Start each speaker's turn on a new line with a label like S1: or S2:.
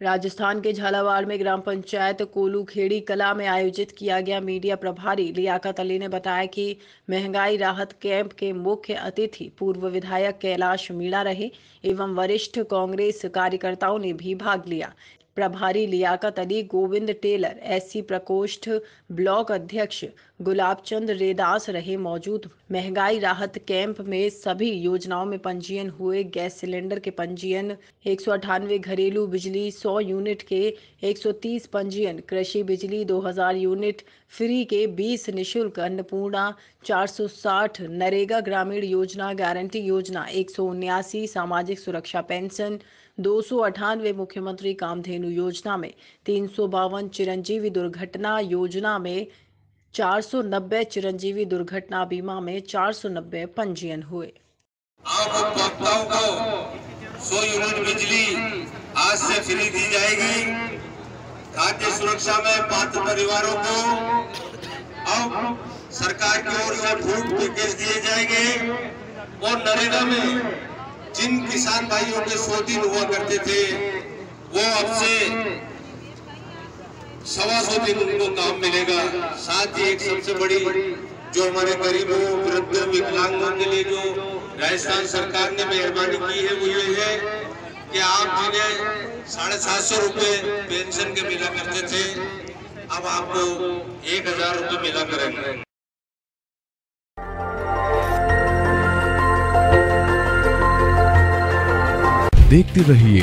S1: राजस्थान के झालावाड़ में ग्राम पंचायत कोलू खेड़ी कला में आयोजित किया गया मीडिया प्रभारी लियाकत अली ने बताया कि महँगाई राहत कैंप के मुख्य अतिथि पूर्व विधायक कैलाश मीणा रहे एवं वरिष्ठ कांग्रेस कार्यकर्ताओं ने भी भाग लिया। प्रभारी लियाकत अली गोविंद टेलर, एससी प्रकोष्ठ ब्लॉक अध्यक्ष गुलाब चंद रेदास रहे मौजूद। महँगाई राहत कैंप में सभी योजनाओं में पंजीयन हुए। गैस सिलेंडर के पंजीयन, एक सौ अठानवे घरेलू बिजली 100 यूनिट के 130 पंजीयन, कृषि बिजली 2000 यूनिट, फ्री के 20 निशुल्क अन्नपूर्णा 460 नरेगा ग्रामीण योजना, गारंटी योजना, एक सामाजिक सुरक्षा पेंशन, दो सौ अठानवे मुख्यमंत्री कामधेनु योजना में तीन सौ बावन चिरंजीवी दुर्घटना, योजना में 490 चिरंजीवी दुर्घटना, बीमा में 490 पंजीयन हुए।
S2: आम उपभोक्ताओं को 100 यूनिट बिजली आज से फ्री दी जाएगी। खाद्य सुरक्षा में पात्र परिवारों को अब सरकार की ओर से फ़ूड पैकेज दिए जाएँगे। और नरेगा में जिन किसान भाइयों के सौ दिन हुआ करते थे वो अब से सवा सौ दिन उनको काम मिलेगा। साथ ही एक सबसे बड़ी जो हमारे गरीबों, वृद्धों, विकलांगों के लिए जो राजस्थान सरकार ने मेहरबानी की है, वो ये है कि आप जिन्हें साढ़े सात सौ रुपए पेंशन के मिला करते थे, अब आपको एक हज़ार रुपए मिला करेंगे।
S3: देखते रहिए